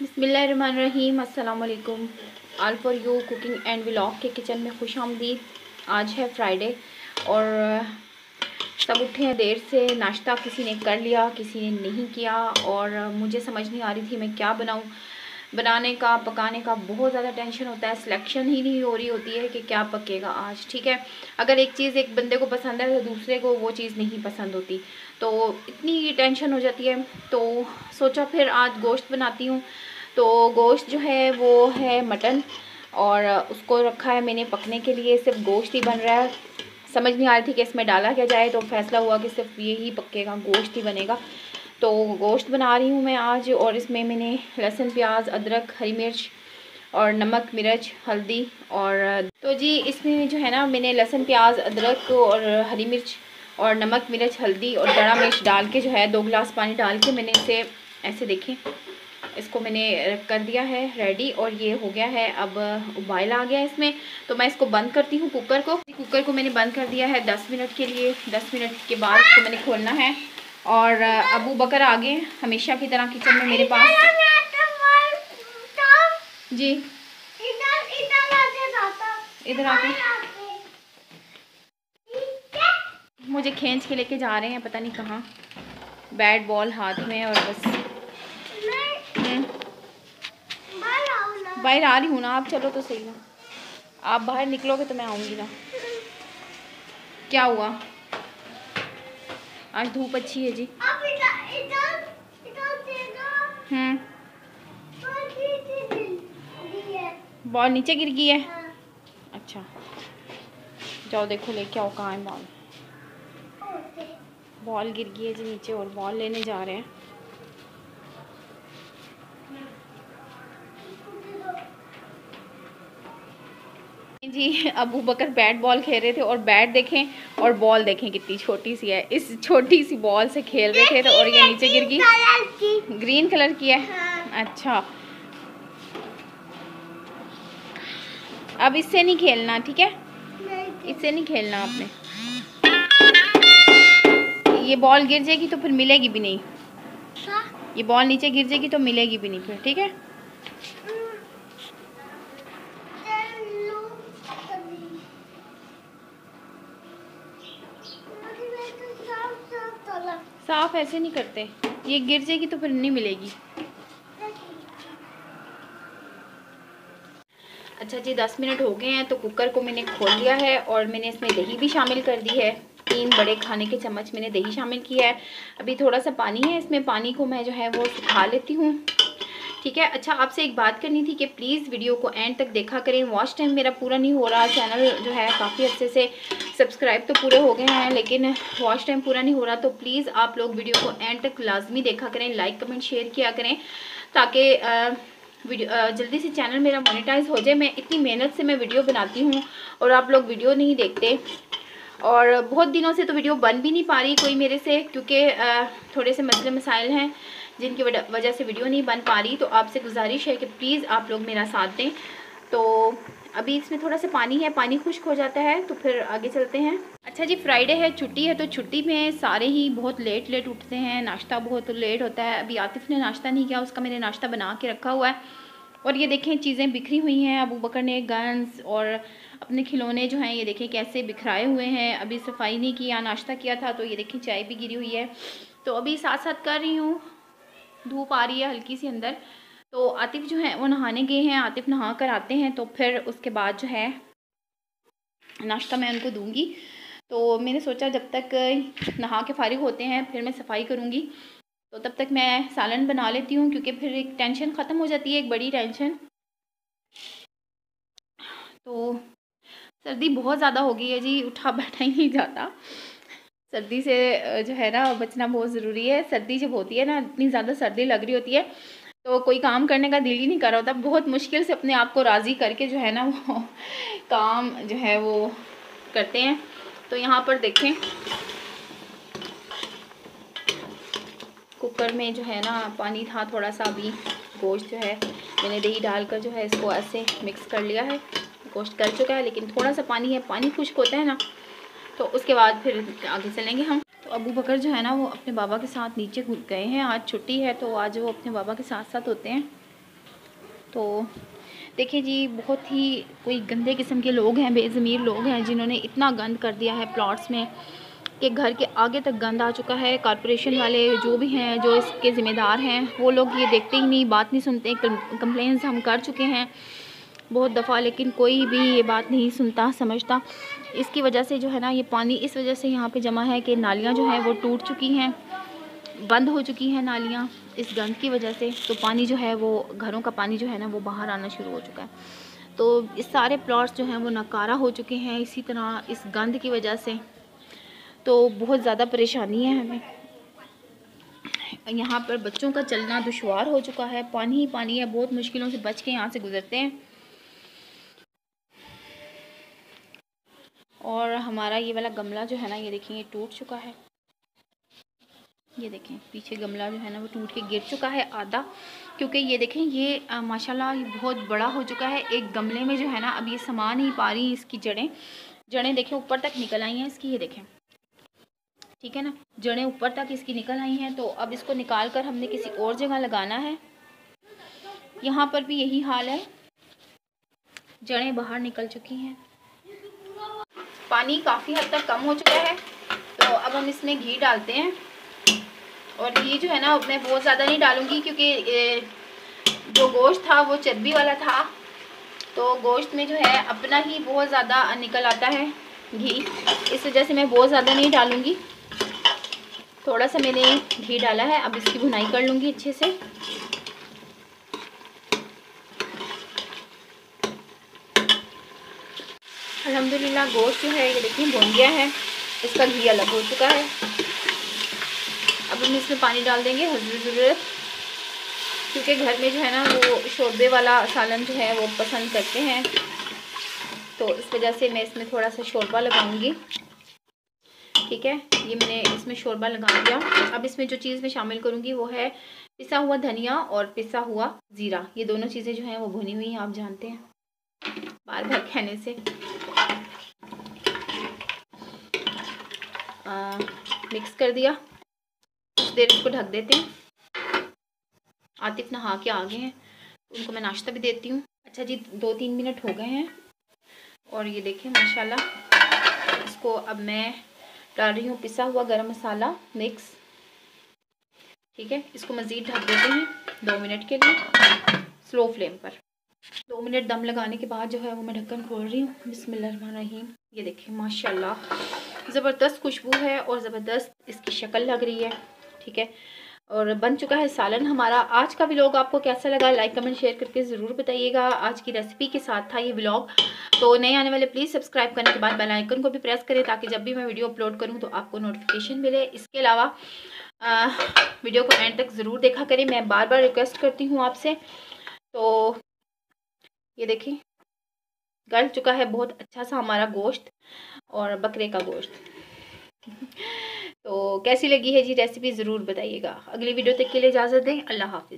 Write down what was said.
बिसमीम अल्लाम all for you cooking and vlog के kitchen में खुश आमदीद आज है फ्राइडे और सब उठे हैं देर से। नाश्ता किसी ने कर लिया, किसी ने नहीं किया और मुझे समझ नहीं आ रही थी मैं क्या बनाऊँ। बनाने का, पकाने का बहुत ज़्यादा टेंशन होता है सिलेक्शन ही नहीं हो रही होती है कि क्या पकेगा आज, ठीक है? अगर एक चीज़ एक बंदे को पसंद है तो दूसरे को वो चीज़ नहीं पसंद होती तो इतनी टेंशन हो जाती है। तो सोचा फिर आज गोश्त बनाती हूँ। तो गोश्त जो है, वो है मटन और उसको रखा है मैंने पकने के लिए। सिर्फ़ गोश्त ही बन रहा है। समझ नहीं आ रही थी कि इसमें डाला क्या जाए तो फैसला हुआ कि सिर्फ़ ये ही पकेगा, गोश्त ही बनेगा। तो गोश्त बना रही हूँ मैं आज और इसमें मैंने लहसुन, प्याज, अदरक, हरी मिर्च और नमक, मिर्च, हल्दी और तो जी इसमें जो है ना मैंने लहसुन, प्याज, अदरक और हरी मिर्च और नमक, मिर्च, हल्दी और बड़ा मिर्च डाल के जो है दो गिलास पानी डाल के मैंने इसे ऐसे देखें। इसको मैंने कर दिया है रेडी और ये हो गया है अब उबाइल आ गया इसमें। तो मैं इसको बंद करती हूँ कुकर को। कुकर को मैंने बंद कर दिया है दस मिनट के लिए। दस मिनट के बाद इसको मैंने खोलना है। और अबू बकर आ गए हमेशा की तरह किचन में मेरे पास। जी। इधर आके मुझे खींच के लेके जा रहे हैं पता नहीं कहाँ। बैट बॉल हाथ में और बस। बाहर आ रही हूँ ना आप चलो तो सही ना आप बाहर निकलोगे तो मैं आऊँगी ना। क्या हुआ? आज धूप अच्छी है जी। हम्म। बॉल नीचे गिर गई है। अच्छा। जाओ देखो लेके आओ कहाँ है बॉल? बॉल गिर गई है जी नीचे और बॉल लेने जा रहे हैं। जी अबू बकर बैट बॉल खेल रहे थे और बैट देखें और बॉल देखें कितनी छोटी सी है। इस छोटी सी बॉल से खेल रहे थे तो और ये नीचे गिर गई। ग्रीन कलर की है? हाँ। अच्छा। अब इससे नहीं खेलना ठीक है? इससे नहीं खेलना आपने। ये बॉल गिर जाएगी तो फिर मिलेगी भी नहीं। हाँ। ये बॉल नीचे गिर जाएगी तो मिलेगी भी नहीं फिर ठीक है? साफ़ ऐसे नहीं करते। ये गिर जाएगी तो फिर नहीं मिलेगी। अच्छा जी, दस मिनट हो गए हैं तो कुकर को मैंने खोल लिया है और मैंने इसमें दही भी शामिल कर दी है। तीन बड़े खाने के चम्मच मैंने दही शामिल किया है। अभी थोड़ा सा पानी है, इसमें पानी को मैं जो है वो सुखा लेती हूँ। ठीक है? अच्छा आपसे एक बात करनी थी कि प्लीज़ वीडियो को एंड तक देखा करें। वॉच टाइम मेरा पूरा नहीं हो रहा। चैनल जो है, काफ़ी अच्छे से सब्सक्राइब तो पूरे हो गए हैं, लेकिन वॉच टाइम पूरा नहीं हो रहा तो प्लीज़ आप लोग वीडियो को एंड तक लाजमी देखा करें। लाइक कमेंट शेयर किया करें, ताकि वीडियो जल्दी से चैनल मेरा मोनेटाइज हो जाए। मैं इतनी मेहनत से मैं वीडियो बनाती हूँ और आप लोग वीडियो नहीं देखते। और बहुत दिनों से तो वीडियो बन भी नहीं पा रही कोई मेरे से, क्योंकि थोड़े से मसले मसाइल हैं जिनकी वजह से वीडियो नहीं बन पा रही। तो आपसे गुजारिश है कि प्लीज़ आप लोग मेरा साथ दें। तो अभी इसमें थोड़ा सा पानी है, पानी खुश्क हो जाता है तो फिर आगे चलते हैं। अच्छा जी, फ्राइडे है, छुट्टी है तो छुट्टी में सारे ही बहुत लेट लेट उठते हैं, नाश्ता बहुत लेट होता है। अभी आतिफ ने नाश्ता नहीं किया, उसका मैंने नाश्ता बना के रखा हुआ है। और ये देखें, चीज़ें बिखरी हुई हैं, अबू बकर ने गन्स और अपने खिलौने जो हैं, ये देखें कैसे बिखराए हुए हैं। अभी सफ़ाई नहीं किया नाश्ता किया था तो ये देखें चाय भी गिरी हुई है। तो अभी साथ साथ कर रही हूँ। धूप आ रही है हल्की सी अंदर। तो आतिफ जो है, वो नहाने गए हैं। आतिफ नहा कर आते हैं तो फिर उसके बाद जो है नाश्ता मैं उनको दूँगी। तो मैंने सोचा जब तक नहा के फारिग होते हैं, फिर मैं सफ़ाई करूँगी। तो तब तक मैं सालन बना लेती हूँ, क्योंकि फिर एक टेंशन ख़त्म हो जाती है, एक बड़ी टेंशन। तो सर्दी बहुत ज़्यादा हो गई है जी, उठा बैठा ही नहीं जाता। सर्दी से जो है ना, बचना बहुत ज़रूरी है। सर्दी जब होती है ना, इतनी ज़्यादा सर्दी लग रही होती है तो कोई काम करने का दिल ही नहीं कर रहा होता। बहुत मुश्किल से अपने आप को राज़ी करके जो है ना, वो काम जो है वो करते हैं। तो यहाँ पर देखें, कुकर में जो है ना, पानी था थोड़ा सा, अभी गोश्त जो है मैंने दही डालकर जो है इसको ऐसे मिक्स कर लिया है। गोश्त कर चुका है, लेकिन थोड़ा सा पानी है, पानी खुश्क होता है ना तो उसके बाद फिर आगे चलेंगे हम। तो अबू बकर जो है ना, वो अपने बाबा के साथ नीचे घुट गए हैं, आज छुट्टी है तो आज वो अपने बाबा के साथ साथ होते हैं। तो देखिए जी, बहुत ही कोई गंदे किस्म के लोग हैं, बेज़मीर लोग हैं, जिन्होंने इतना गंद कर दिया है प्लॉट्स में, कि घर के आगे तक गंद आ चुका है। कॉरपोरेशन वाले जो भी हैं, जो इसके ज़िम्मेदार हैं, वो लोग ये देखते ही नहीं, बात नहीं सुनते कंप्लेंट्स हम कर चुके हैं। बहुत दफ़ा, लेकिन कोई भी ये बात नहीं सुनता, समझता। इसकी वजह से जो है ना, ये पानी इस वजह से यहाँ पे जमा है कि नालियाँ जो हैं वो टूट चुकी हैं, बंद हो चुकी हैं नालियाँ। इस गंद की वजह से तो पानी जो है वो, घरों का पानी जो है ना, वो बाहर आना शुरू हो चुका है। तो इस सारे प्लाट्स जो हैं वो नकारा हो चुके हैं इसी तरह इस गंद की वजह से। तो बहुत ज़्यादा परेशानी है हमें। यहाँ पर बच्चों का चलना दुशवार हो चुका है। पानी ही पानी है, बहुत मुश्किलों से बच के यहाँ से गुज़रते हैं। और हमारा ये वाला गमला जो है ना, ये देखें ये टूट चुका है। ये देखें, पीछे गमला जो है ना, वो टूट के गिर चुका है आधा, क्योंकि ये देखें, ये माशाल्लाह बहुत बड़ा हो चुका है। एक गमले में जो है ना, अब ये समा नहीं पा रही इसकी जड़ें। जड़ें देखें, ऊपर तक निकल आई हैं इसकी, ये देखें। ठीक है ना? जड़ें ऊपर तक इसकी निकल आई हैं तो अब इसको निकाल कर हमने किसी और जगह लगाना है। यहाँ पर भी यही हाल है। जड़ें बाहर निकल चुकी हैं। पानी काफ़ी हद तक कम हो चुका है। तो अब हम इसमें घी डालते हैं। और घी जो है ना मैं बहुत ज़्यादा नहीं डालूँगी क्योंकि जो गोश्त था, वो चर्बी वाला था। तो गोश्त में जो है, अपना ही बहुत ज़्यादा निकल आता है घी। इस वजह से मैं बहुत ज़्यादा नहीं डालूँगी। थोड़ा सा मैंने घी डाला है, अब इसकी भुनाई कर लूँगी अच्छे से। अल्हम्दुलिल्लाह, गोश्त जो है, ये देखिए, भुन गया है। इसका घी अलग हो चुका है। अब हम इसमें पानी डाल देंगे हजर ज़रूरत। क्योंकि घर में जो है ना, वो शोरबे वाला सालन जो है, वो पसंद करते हैं। तो इस वजह से मैं इसमें थोड़ा सा शोरबा लगाऊँगी। ठीक है? ये मैंने इसमें शोरबा लगा दिया। अब इसमें जो चीज़ मैं शामिल करूँगी, वो है पिसा हुआ धनिया और पिसा हुआ ज़ीरा। ये दोनों चीज़ें जो हैं, वो भुनी हुई हैं, आप जानते हैं। बार बार कहने से। आ, मिक्स कर दिया। कुछ देर इसको ढक देते हैं। आतिफ नहा के आ गए हैं। उनको मैं नाश्ता भी देती हूँ। अच्छा जी दो तीन मिनट हो गए हैं। और ये देखें माशाल्लाह। इसको अब मैं डाल रही हूँ पिसा हुआ गरम मसाला मिक्स ठीक है इसको मज़ीद ढक देते हैं दो मिनट के लिए स्लो फ्लेम पर। दो मिनट दम लगाने के बाद जो है वो मैं ढक्कन खोल रही हूँ। बिस्मिल्लाहिर्रहमानिर्रहीम ये देखें माशाल्लाह। ज़बरदस्त खुशबू है और ज़बरदस्त इसकी शक्ल लग रही है, ठीक है? और बन चुका है सालन हमारा। आज का व्लॉग आपको कैसा लगा? लाइक कमेंट शेयर करके ज़रूर बताइएगा। आज की रेसिपी के साथ था ये व्लॉग तो नए आने वाले प्लीज़ सब्सक्राइब करने के बाद बेल आइकन को भी प्रेस करें ताकि जब भी मैं वीडियो अपलोड करूँ तो आपको नोटिफिकेशन मिले। इसके अलावा वीडियो को एंड तक ज़रूर देखा करें। मैं बार बार रिक्वेस्ट करती हूँ आपसे। तो ये देखिए। गल चुका है बहुत अच्छा सा हमारा गोश्त और बकरे का गोश्त। तो कैसी लगी है जी रेसिपी ज़रूर बताइएगा। अगली वीडियो तक के लिए इजाज़त दें। अल्लाह हाफिज़।